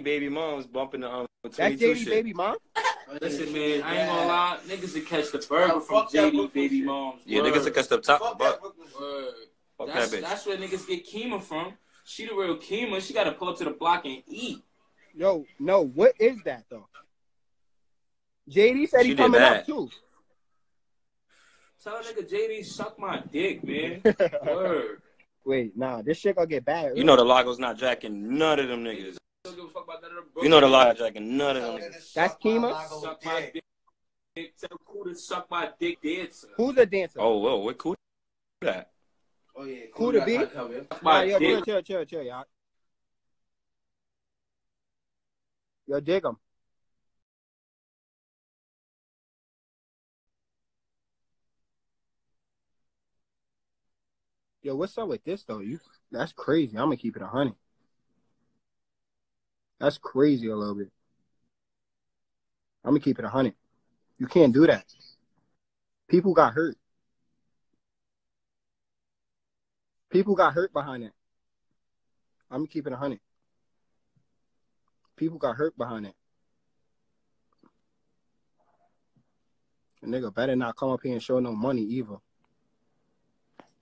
baby mom's bumping the um That's 22 JD shit. baby mom. Listen, man, I ain't gonna lie. Niggas will catch the burger from JD baby moms. Yeah, Word. niggas took catch the top, Fuck but that Brooklyn shit. Word. fuck That's, that bitch. that's where niggas get Kima from. She the real Kima. She gotta pull up to the block and eat. Yo, no, what is that though? JD said She he coming that. up too. Tell a nigga JD suck my dick, man. Word. Wait, nah, this shit gonna get bad. You know the Lago's not jacking none of them niggas. Don't give a fuck about none of You know the Lago. Lago jacking none of them niggas. That's Kima? Suck my dick. Tell Cool to suck my dick, dancer. Who's a dancer? Oh, whoa, what cool that? Oh yeah, Who to be? Suck Nah, my yo, chill, dick. chill, chill, chill, y'all. Yo, dig him. Yo, what's up with this though? You that's crazy. I'm gonna keep it a hundred. That's crazy a little bit. I'm gonna keep it a hundred. You can't do that. People got hurt. People got hurt behind that. I'm gonna keep it a hundred. People got hurt behind it. A nigga better not come up here and show no money either.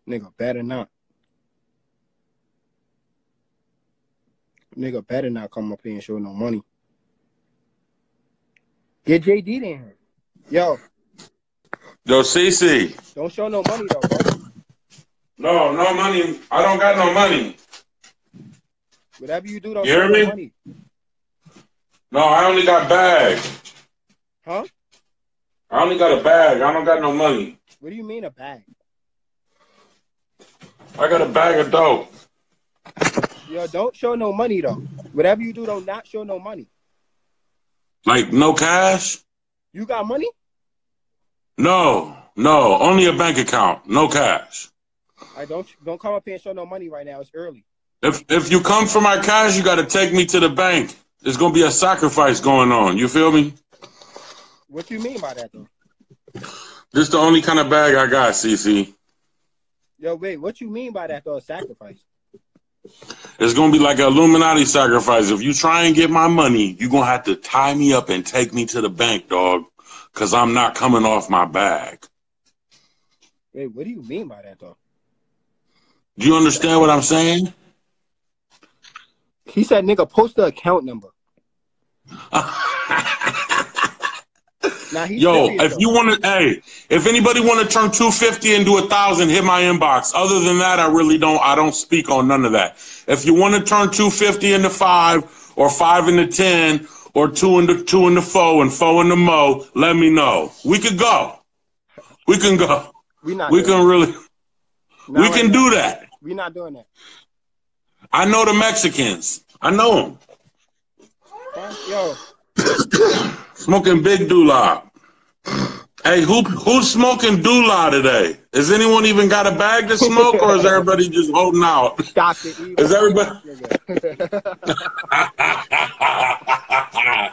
Nigga better not. Nigga better not come up here and show no money. Get JD in here. Yo, Yo, CC. don't show no money though, bro. No, no money. I don't got no money. Whatever you do, don't You hear no me? money. No, I only got bag. Huh? I only got a bag. I don't got no money. What do you mean a bag? I got a bag of dope. Yo, don't show no money though. Whatever you do, don't not show no money. Like no cash? You got money? No, no. Only a bank account. No cash. I don't don't come up here and show no money right now. It's early. If if you come for my cash, you got to take me to the bank. There's gonna be a sacrifice going on. You feel me? What do you mean by that though? This the only kind of bag I got, CC. Yo, wait, what you mean by that though? Sacrifice? It's gonna be like an Illuminati sacrifice. If you try and get my money, you're gonna have to tie me up and take me to the bank, dog. Cause I'm not coming off my bag. Wait, what do you mean by that though? Do you understand what I'm saying? He said, "Nigga, post the account number." Now he's Yo, serious, if you want to, hey, if anybody want to turn 250 into a thousand, hit my inbox. Other than that, I really don't. I don't speak on none of that. If you want to turn 250 into five, or five into ten, or two into two into four, and four into mo, let me know. We could go. We can go. we not We can really. Not We right can now. do that. We're not doing that. I know the Mexicans. I know them. Yo, Smoking big doolah. Hey, who who's smoking doolah today? Has anyone even got a bag to smoke, or is everybody just holding out? Dr. Evil. Is everybody-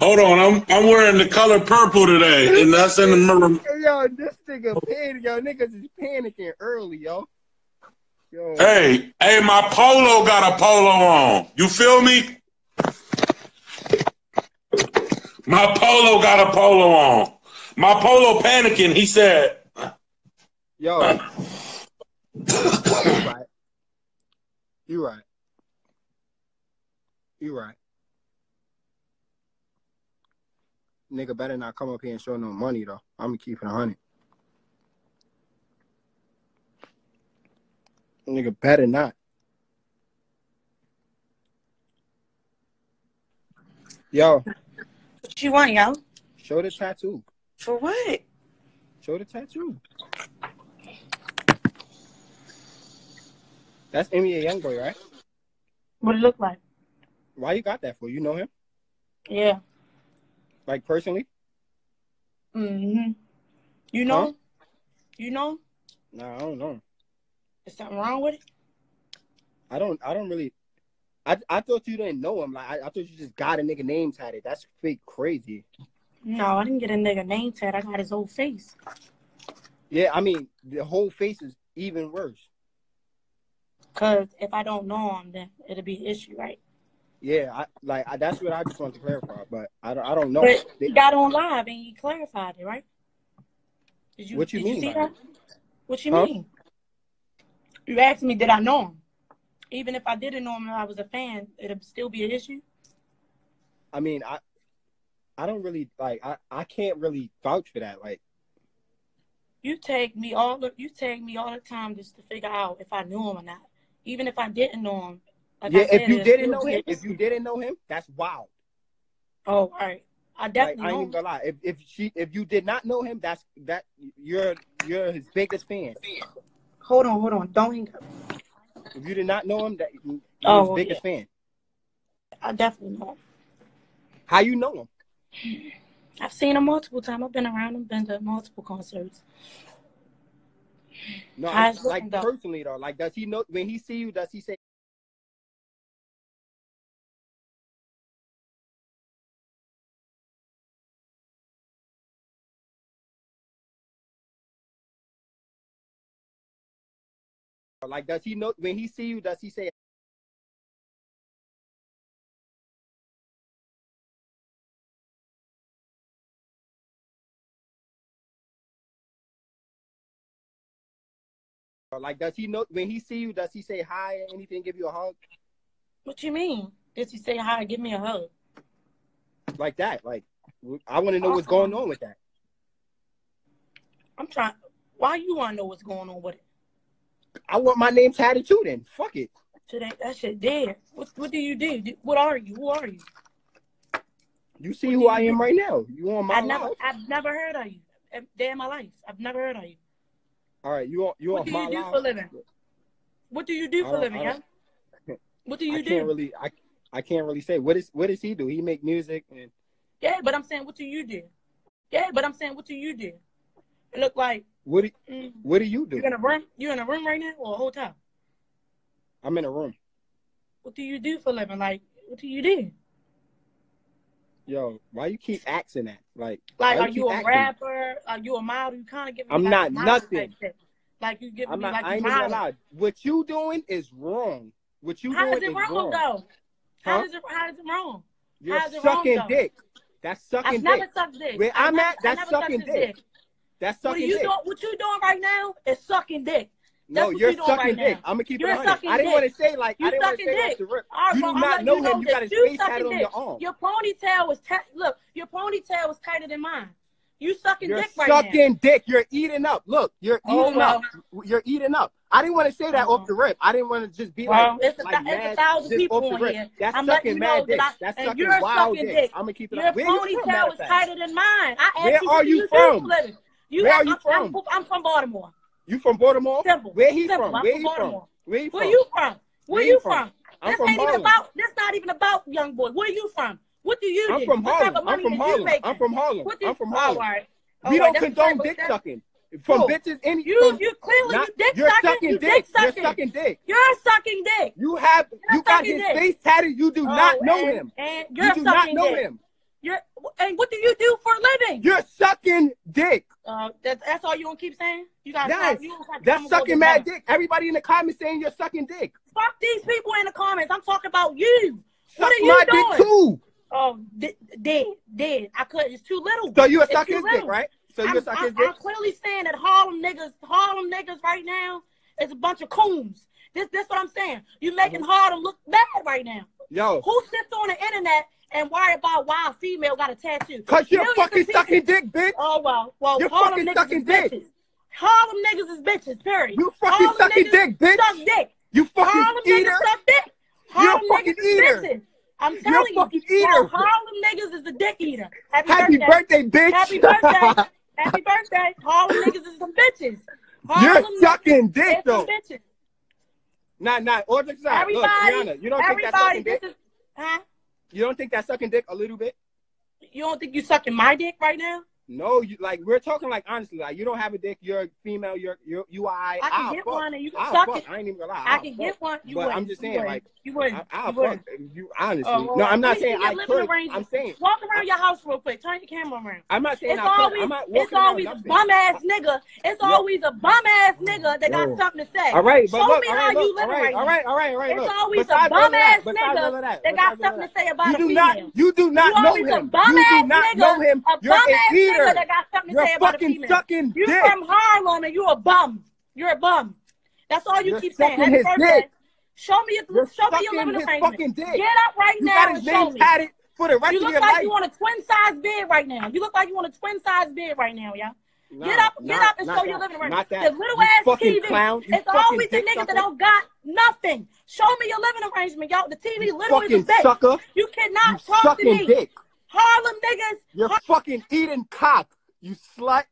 Hold on, I'm I'm wearing the color purple today, and that's in the mirror. yo, this nigga panic. Yo, niggas is panicking early, yo. Yo, Hey, hey, my polo got a polo on. You feel me? My polo got a polo on. My polo panicking. He said, yo. Uh. you right. You right. You right. Nigga better not come up here and show no money though. I'm keeping a hundred. Nigga better not. Yo, What you want, yo? show the tattoo. For what? Show the tattoo. That's NBA Youngboy, right? What it look like? Why you got that for? You know him? Yeah. Like personally? Mm-hmm. You know? Huh? You know? Nah, I don't know. Is something wrong with it? I don't I don't really I I thought you didn't know him. Like I, I thought you just got a nigga name tatted. That's fake crazy. No, I didn't get a nigga name tag. I got his whole face. Yeah, I mean the whole face is even worse. Cause if I don't know him, then it'll be an issue, right? Yeah, I, like I, that's what I just want to clarify, but I don't. I don't know. But They- he got on live and he clarified it, right? Did you? What you did mean You see that? What you Huh? mean? You asked me, did I know him? Even if I didn't know him and I was a fan, it'd still be an issue. I mean, I, I don't really like. I, I can't really vouch for that. Like, You take me all the you take me all the time just to figure out if I knew him or not. Even if I didn't know him. Like yeah, said, if you didn't know him, an if you didn't know him, that's wild. Oh, all right. I Like, definitely I ain't know even gonna lie. If if she if you did not know him, that's that you're you're his biggest fan. Hold on, hold on. Don't hang up. If you did not know him, that you're Oh, his biggest fan. I definitely know him. How you know him? I've seen him multiple times. I've been around him, been to multiple concerts. No, it like though? personally though. Like, does he know when he see you? Does he say? Like, does he know when he see you? Does he say? Like, does he know when he see you? Does he say hi or anything? Give you a hug What you mean? Does he say hi? Give me a hug. like that? Like, I want to know what's Uh-uh. going on with that. I'm trying. Why you want to know what's going on with it? I want my name tatted too. Then fuck it. Shit ain't, that shit dead. What What do you do? Do- What are you? Who are you? You see who I am right now. You on my I've never, life? I've never heard of you. A Day in my life, I've never heard of you. All right, you on you What on do my you do life? for a living? What do you do for a living, I yeah? What do you I do? can't really I I can't really say what is what does he do? He make music and Yeah, but I'm saying, what do you do? Yeah, but I'm saying, what do you do? It look like what do, mm, what do you do? you in a room. You in a room right now or a hotel? I'm in a room. What do you do for a living? Like, what do you do? Yo, why you keep asking that? Like, Like, are you keep a rapper? Are you a model? You kind of give me. I'm not nothing. Like you give I'm me not. like I you ain't even model. lie. What you doing is wrong. What you How doing is it is wrong, wrong. though? How Huh? is it? How is it wrong? You're How's it wrong, sucking dick. That's I've sucking never dick. sucked dick. Where I I'm never, at, that's sucking dick. dick. That's What are you dick. doing? What you doing right now is sucking dick. No, That's what you're you doing sucking right dick. now. I'm gonna keep You're it 100. sucking I didn't want to say like You I didn't want to sucking say dick. off the rip. All right, You do I'm not know you know him. You got his face tatted sucking on your arm. Your ponytail was ta- look. Your ponytail was tighter than mine. You sucking You're dick right now. sucking dick. You're eating up. Look, you're Oh, eating up. You're eating up. I didn't want to say that Oh. off uh-huh. the rip. I didn't want to just be Well, like, it's a, like it's a thousand people on here. That's I'm sucking you mad know dick. that I, That's sucking you're wild sucking dick. dick. I'm gonna keep it Your up. Where you from, ponytail was tighter than mine. I asked Where you, are you you from? For a living? You Where have- are you I'm, from? I'm, from Baltimore. You from Baltimore? Simple. Where he Simple. from? I'm Where from he from? Baltimore. Where he Where you from? Where Where you you from? from? I'm this from ain't even about. This not even about Youngboy. Where you from? What do you I'm do? from what Harlem. I'm from Harlem. I'm from Harlem. What do I'm from oh, Harlem. all right. We oh, All right, don't that's condone dick sucking. From bitches, any You, from, you clearly not, you dick you're sucking. sucking You dick. dick You're sucking. sucking dick. You're sucking dick. You have You're you got his dick. face tatted. You do Oh, not know and, him. And you're You do not know dick. him. You're and what do you do for a living? You're sucking dick. Uh, that, that's all you gonna keep saying? You got Yes, you have to that's come and go sucking mad dick. Everybody in the comments saying you're sucking dick. Fuck these people in the comments. I'm talking about you. Suck What are you my doing? dick too. Oh, dead, dead. I could. It's too little. So you It's suck too his dick, right? So you I'm, suck his dick. I'm clearly saying that Harlem niggas, Harlem niggas right now is a bunch of coons. This, this what I'm saying. You're making Mm-hmm. Harlem look bad right now. Yo, Who sits on the internet and worry about why a female got a tattoo? cause you're fucking sucking dick, bitch. Oh well, well You're Harlem fucking sucking dick. bitches. Harlem niggas is bitches. Period. You fucking Harlem sucking dick, bitch. Suck dick. You fucking Harlem eater. niggas suck dick. You're a fucking niggas eater. bitches. I'm You're telling a you. fucking Well, eater. Harlem niggas is a dick eater. Happy, Happy birthday. birthday, bitch. Happy birthday. Happy birthday. Harlem niggas is some bitches. Harlem You're sucking dick is though. some bitches. Nah, nah. All jokes aside, look, Rihanna, you don't think that's sucking dick? this is, huh? You don't think that's sucking dick a little bit? You don't think you sucking my dick right now? No, you like we're talking like honestly, like you don't have a dick, you're a female, you're you're you I. I can I'll get fuck. one and you can I'll suck fuck. it. I ain't even gonna lie. I I'll can fuck. get one. You But wouldn't. I'm just saying, wouldn't. like, you wouldn't. I, I'll you wouldn't. fuck. You honestly. Oh, no, I'm not saying see I living could. arrangement. I'm saying Walk around your house real quick. Turn your camera around. I'm not saying It's I could. always I'm not it's always a nothing. bum ass nigga. It's Yo. always a bum ass nigga that got Yo. something to say. All right, but Show look, me all how right, you look, all living right, right all now. right, all right, all right. It's always a all of bum-ass nigga that, that got something to say about You a do female. not, you do not you know always a him. You do not know him. a You're bum an ass eater. got something to You're say about a fucking female. sucking You dick. from Harlem and you a bum. You're a bum. That's all you You're keep saying. sucking Happy his birthday. dick. Show me your You're show me your living arrangement. Get up right You now got and his show name me. tatted for the rest You of look your like life. you want a twin size bed right now. You look like you want a twin size bed right now, y'all. Nah, Get up, get up and not show your living room. Not. The little You ass fucking TV. clown. It's always the niggas sucker. that don't got nothing. Show me your living arrangement, y'all. The TV You little as a fucking bed. sucker. You cannot You talk to sucking me. dick. Harlem niggas. You're fucking eating cock. You slut.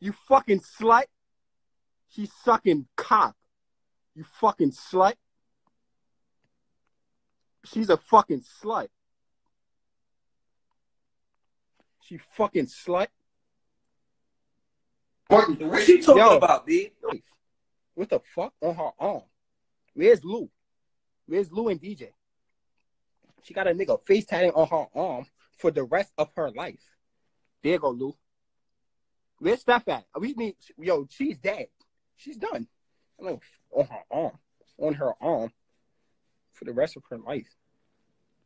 You fucking slut. She's sucking cock. You fucking slut. She's a fucking slut. She fucking slut. What you talking Yo. about, B? What the fuck on her arm? Where's Lou? Where's Lou and DJ? She got a nigga face tatting on her arm for the rest of her life. There go Lou. Where's Steph at? We need yo. She's dead. She's done. I know on her arm, on her arm, for the rest of her life.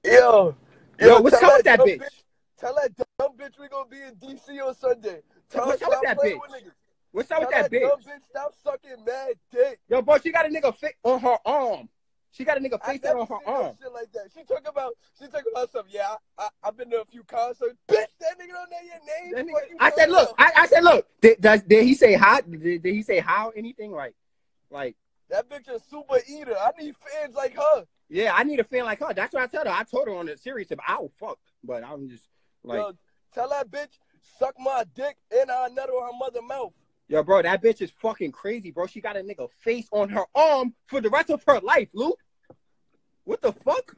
Yo, Yo, what's up with that dumb bitch? Tell that dumb bitch we gonna be in DC on Sunday. Tell What's up with that bitch? with niggas. What's up Tell with that bitch? dumb bitch stop sucking mad dick. Yo, bro, she got a nigga fit on her arm. She got a nigga face never on her arm. shit like that. She talk about she talk about something. Yeah, I, I I've been to a few concerts. Bitch, that nigga don't know your name. Nigga- I said, look. I, I said, look. Did, does, did he say how? Did, did he say how? Anything like, like? that bitch is super eater. I need fans like her. Yeah, I need a fan like her. That's what I told her. I told her on the series, I will fuck, but I'm just like, Yo, tell that bitch suck my dick and I nut on her mother mouth. yo, bro, that bitch is fucking crazy, bro. She got a nigga face on her arm for the rest of her life, Luke. What the fuck?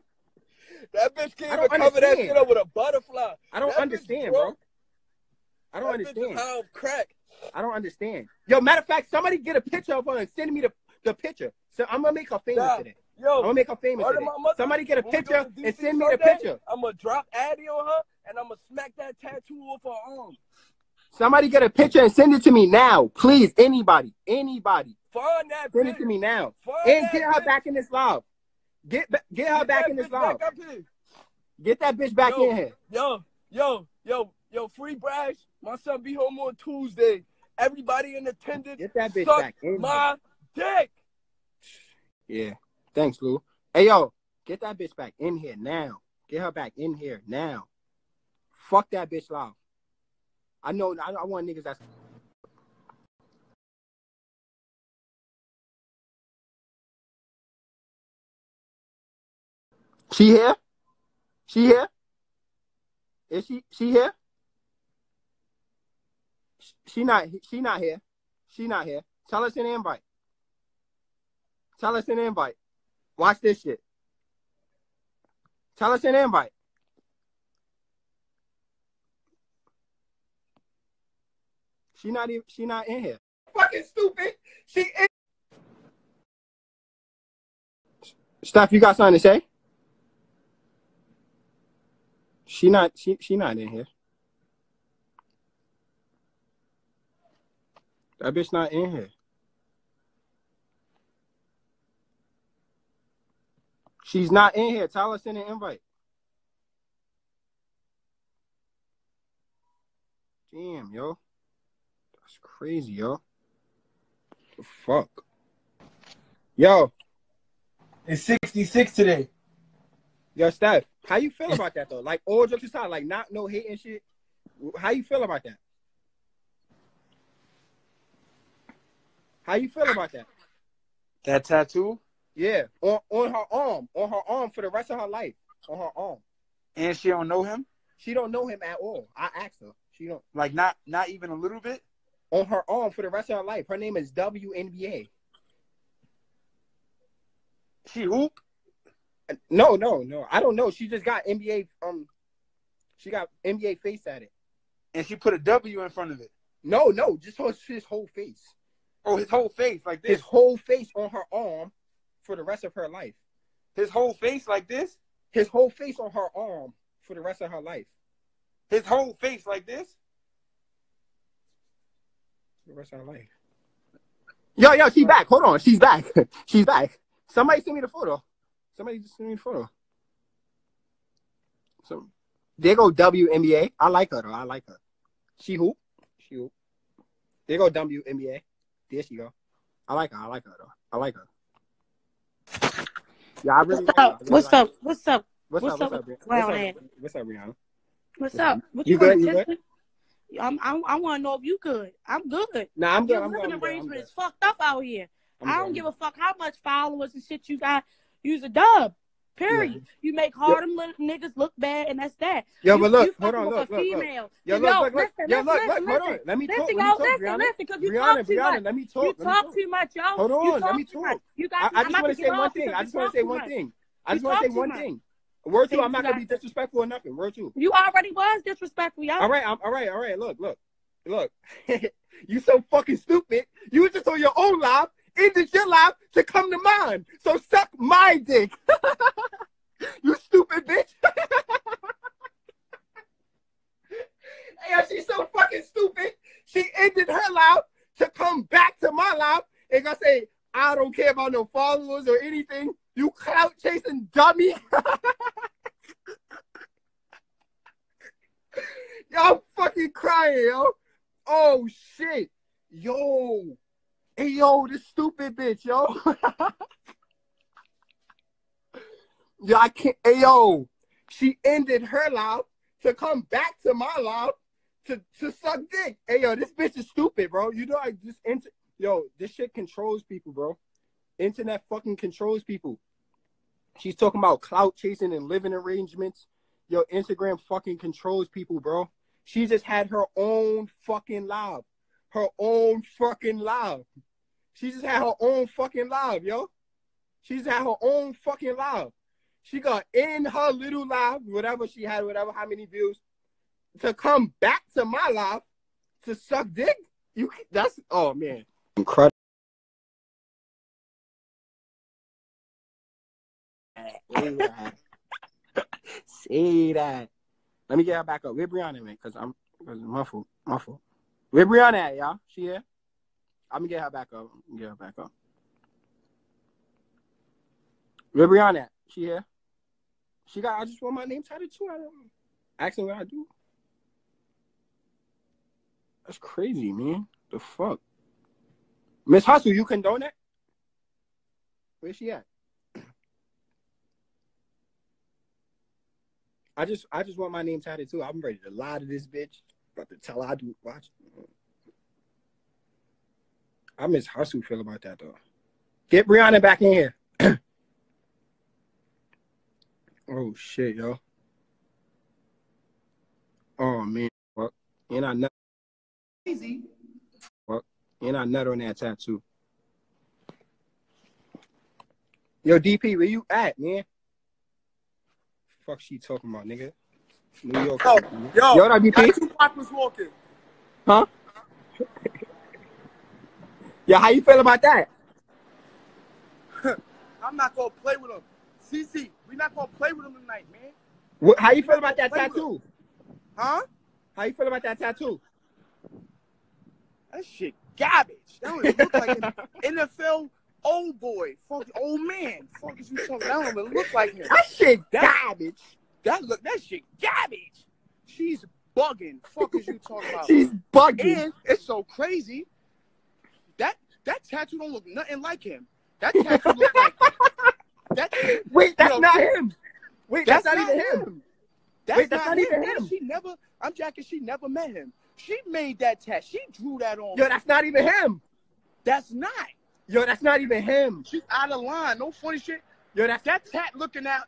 That bitch can't even cover that shit up with a butterfly. I don't That understand, bro. I don't that Bitch understand. high crack. I don't understand. Yo, matter of fact, somebody get a picture of her and send me the, the picture. So I'm gonna make her famous Nah. today. I'm gonna make her famous today. mother, Somebody get a picture and send me the picture. I'm gonna drop Addy on her and I'm gonna smack that tattoo off her arm. Somebody get a picture and send it to me now, please. Anybody, anybody, Find that send bitch. it to me now, Find and get her bitch. back in this live. Get get her Get back in this live. here. Get that bitch back Yo. in here. Yo, yo, yo, yo, free Brash. My son be home on Tuesday. Everybody in attendance. Get that bitch back in my dick. Yeah. Thanks, Lou. Hey yo, get that bitch back in here now. Get her back in here now. Fuck that bitch live. I know. I, I want niggas that's. She here? She here? Is she? She here? She not. She not here. She not here. Tell us an invite. Tell us an invite. Watch this shit. Tell us an invite. She not even. She not in here. Fucking stupid. She in. Steph, you got something to say? She not. She she not in here. That bitch not in here. She's not in here. Tyler in an invite. Damn, yo. That's crazy, yo. The fuck? Yo, It's 66 today. Yo, Steph, how you feel about that though? Like all jokes aside, like not no hate and shit. How you feel about that? How you feel about that? That tattoo? Yeah, on on her arm, on her arm for the rest of her life, on her arm. And she don't know him? She don't know him at all. I asked her. She don't Like not not even a little bit? on her arm for the rest of her life. Her name is WNBA. She hoop? No, no, no. I don't know. She just got NBA. Um, she got NBA face at it. and she put a W in front of it. No, no, just his, his whole face. Oh, his whole face like His this. whole face on her arm for the rest of her life. His whole face like this. His whole face on her arm for the rest of her life. His whole face like this. The rest of her life. Yo, yo, she's back. Hold on, she's back. she's back. Somebody send me the photo. Somebody just send me the photo. So there go WNBA. I like her though. I like her. She hoop. She hoop. There go WNBA. There she go. I like her. I like her though. I like her. Yeah, I really What's like up? really What's like up? What's up? What's, What's up? up What's up? What's up? What's up, Rihanna? What's What's up? up? What You you, good? You good? I'm, I'm, I want to know if you good. I'm good. Nah, I'm good. Your I'm good. living I'm good. I'm arrangement is fucked up out here. I'm I don't I'm give a fuck how much followers and shit you got. Use a dub. Period. You make hard them little niggas look bad, and that's that. Yo, you, but look, you hold on, look, look, look. female. Yo, Yo, look, look, look. listen, Yo, listen, look, listen, look. Hold on. listen. Let me talk. Listen, Let me yo, talk, listen, listen, because you Brianna, talk too Brianna, much. let me talk. You talk talk. too much, yo. Hold on, let talk me talk. You I, got. I I'm just want to say one thing. I just want talk to say one thing. I just want to talk say one thing. Word two, I'm not gonna be disrespectful or nothing. Word two. You already was disrespectful, yo. All right, I'm, all right, all right. Look, look, look. you so fucking stupid. You was just on your own live, ended your life to come to mine. So suck my dick. you stupid bitch. yeah, she's so fucking stupid. She ended her life to come back to my life and gonna say, I don't care about no followers or anything. You clout chasing dummy. Yo, I'm fucking crying, yo. Oh shit. Yo. Hey yo, this stupid bitch, yo. yo, I can't hey yo. She ended her live to come back to my live to, to suck dick. Hey yo, this bitch is stupid, bro. You know I just yo, this shit controls people, bro. Internet fucking controls people. She's talking about clout chasing and living arrangements. Yo, Instagram fucking controls people, bro. She just had her own fucking live. Her own fucking live. She just had her own fucking live, yo. She's had her own fucking live. She got in her little live, whatever she had, whatever, how many views, to come back to my live to suck dick. You that's oh man. Incredible. Say that. Say that. Let me get her back up. Where Brianna man? Cause I'm cause my fault. Where Brianna at, y'all? She here? I'm gonna get her back up. Get her back up. Where Brianna at? She here? She got I just want my name tatted too. I don't know. Ask me what I do. That's crazy, man. The fuck? Miss Hustle, you condone that? Where she at? I just I just want my name tatted too. I'm ready to lie to this bitch. About to tell her I do watch. I miss how Hustle feel about that though. Get Brianna back in here. oh shit, yo. Oh man. Fuck. And I nut Easy. fuck. And I nut on that tattoo. Yo, DP, where you at, man? Fuck she talking about, nigga. New York. Yo, yo, Yo, that DP? that Tupac was walking. Huh? Yeah, how you feel about that? I'm not gonna play with him. CC, we not gonna play with him tonight, man. What, how you feel about that tattoo? Huh? How you feel about that tattoo? That shit garbage. That don't even look like an NFL old boy. Fuck old man. Fuck is you talking? That don't even look like him. That shit garbage. That look that shit garbage. She's bugging. Fuck is you talking about? She's bugging. and it's so crazy. That that tattoo don't look nothing like him. That tattoo look like that. Wait, that's Yo, not him. Wait, that's, not, even him. That's, Wait, that's not, not even him. him. She never. I'm jacking. She never met him. She made that tat. She drew that on. Yo, that's not even him. That's not. Yo, that's not even him. She's out of line. No funny shit. Yo, that's That tat looking out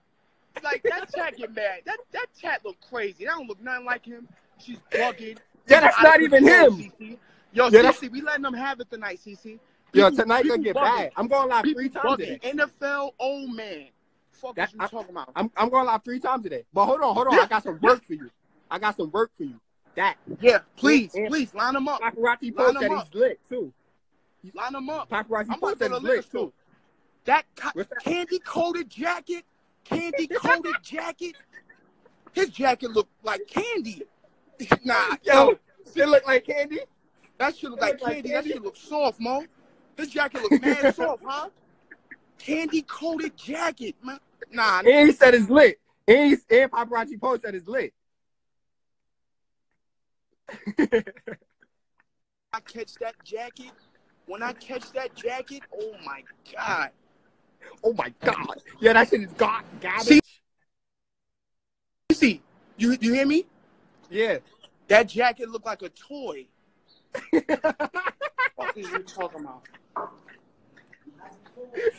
like that tat get mad. That that tat look crazy. That don't look nothing like him. She's bugging. Yeah, that's not even him. Yo, Yeah, CC, we letting them have it tonight, CC. yo. Tonight gonna get bugging. bad. I'm going live People three times bugging. today. NFL old man. Fuck That- you I- talking about? I'm I'm going live three times today. But hold on, hold on. I got some work for you. I got some work for you. That Yeah, please, And- please line them up. paparazzi post that up. he's lit too. Line them up. Paparazzi I'm post that he's lit too. That co- that? candy coated jacket, candy coated jacket. His jacket look like candy. Nah, Yo, yo, it look like candy. That shit look like look like candy. That candy? shit look soft, Mo. This jacket look mad soft, huh? Candy coated jacket, man. Nah, And he said it's lit. And, he's, and paparazzi post that it's lit. I catch that jacket. When I catch that jacket, oh my god. oh my god. Yeah, that shit is god garbage. See- You see, you you hear me? yeah. That jacket look like a toy. What is you talking about?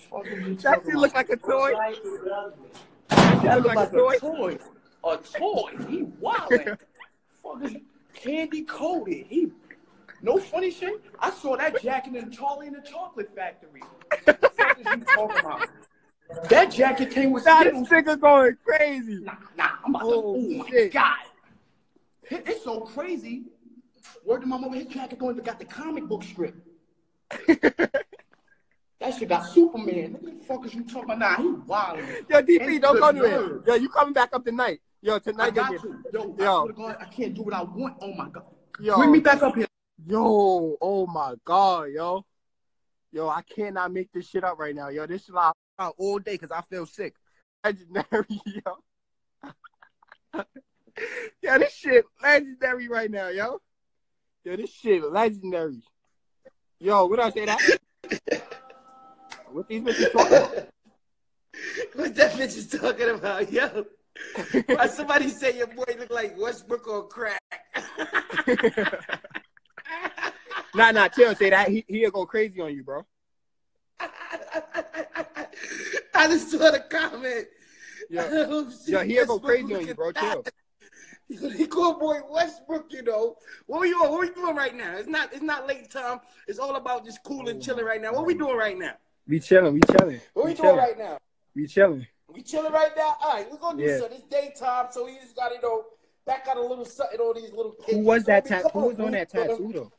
Fuck is you that shit look like a toy. That That look like a a toy. A toy. He wildin'. Fuck is candy coated. He no funny shit. I saw that jacket in Charlie in the Chocolate Factory. Fuck is you talking about? That jacket came with this nigga going crazy. Nah, nah, I'm about Oh, to. Oh my shit. god, It- it's so crazy. Word to my mama, his jacket going got the comic book strip. that shit got Superman. What the fuck is you talking about? Nah, he wild. Yo, DP, don't go to it. Yo, you coming back up tonight. Yo, tonight. I got to. Yo, I Yo. God, I can't do what I want. Oh my god. yo, Bring me back up here. yo, oh my god, yo. Yo, I cannot make this shit up right now. Yo, this shit out all day because I feel sick. Legendary, yo. yo, this shit legendary right now, yo. Yo, this shit legendary. Yo, what I say that? what these bitches talking about? What that bitch is talking about, yo? Why somebody say your boy look like Westbrook on crack? Nah, nah, chill. Say that. He, he'll go crazy on you, bro. I just saw the comment. Yo, Oh, yo he'll go crazy on you, bro. Chill. He called boy Westbrook, you know. What we doing? What we doing right now? It's not. It's not late time. It's all about just cool and chilling right now. What we doing right now? We chilling. We chilling. What we We doing right now? We chilling. We chilling right now. All right, we're gonna do Yeah. so. It's daytime, so he just got you know back out a little something on these little kids. Who was that You know tattoo? Who was on that tattoo though?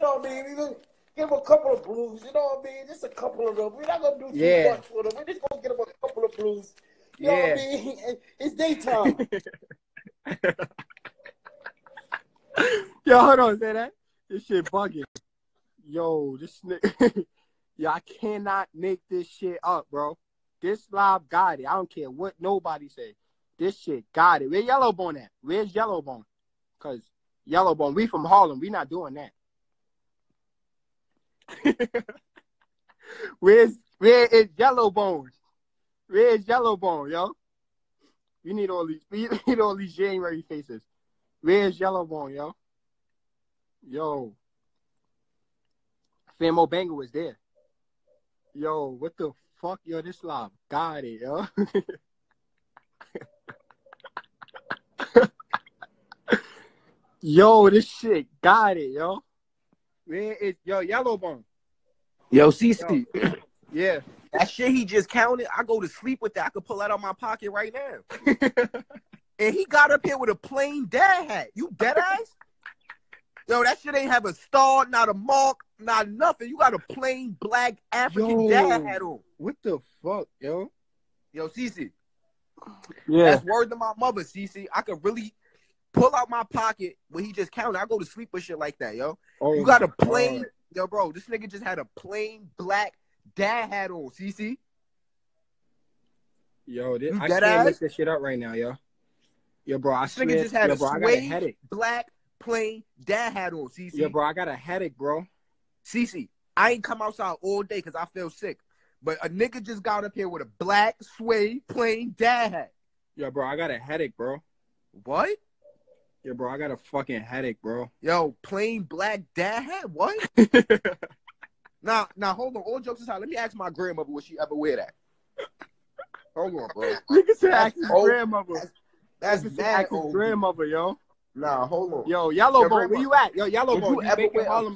You know what I mean? Gonna give him a couple of blues. You know what I mean? Just a couple of them. We're not gonna do too Yeah. much for them. We're just gonna give him a couple of blues. You know what I mean? It's daytime. Yo, hold on, say that. This shit bugging. Yo, this nigga. Yo, I cannot make this shit up, bro. This live got it. I don't care what nobody say. This shit got it. Where Yellowbone at? Where's Yellowbone? Cause Yellowbone, we from Harlem. We not doing that. Where's where is Yellowbone? Where's Yellowbone, yo? We need all these. We need all these January faces. Where's Yellowbone, yo? Yo. Famo Banger was there. Yo, what the fuck? Yo, this live got it, yo. yo, this shit got it, yo. Where is yo Yellowbone? Yo, CC, Yeah. That shit he just counted. I go to sleep with that. I could pull that out of my pocket right now. and he got up here with a plain dad hat. You dead ass? Yo, that shit ain't have a star, not a mark, not nothing. You got a plain black African Yo. dad hat on. what the fuck, yo? Yo, Cece, Yeah. that's word to my mother, Cece. I could really pull out my pocket when he just counted. I go to sleep with shit like that, yo. Oh You got a plain, God. yo, bro. This nigga just had a plain black dad hat on, Cece. Yo, this, I can't ass? make this shit up right now, yo. Yo, bro, I swear, just had yo, a bro, got a headache. black plain dad hat on, Cece. Yo, bro, I got a headache, bro. Cece, I ain't come outside all day because I feel sick. But a nigga just got up here with a black suede plain dad hat. Yo, bro, I got a headache, bro. What? Yo, bro, I got a fucking headache, bro. Yo, plain black dad hat? What? Now, now, hold on. All jokes aside, let me ask my grandmother would she ever wear that. Hold on, bro. Nigga said That's ask his old. grandmother. That's said mad ask his grandmother, yo. Nah, hold on. Yo, Yellowbone, grandma- where you at? Yo, Yellow Yellowbone, you you ever wear Harlem